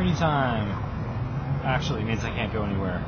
Party time. Actually, means I can't go anywhere.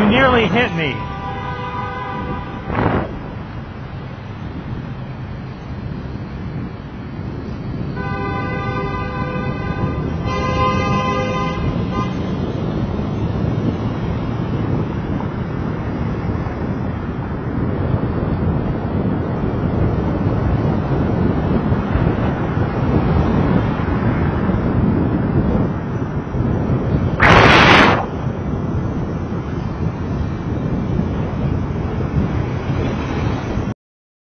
You nearly hit me.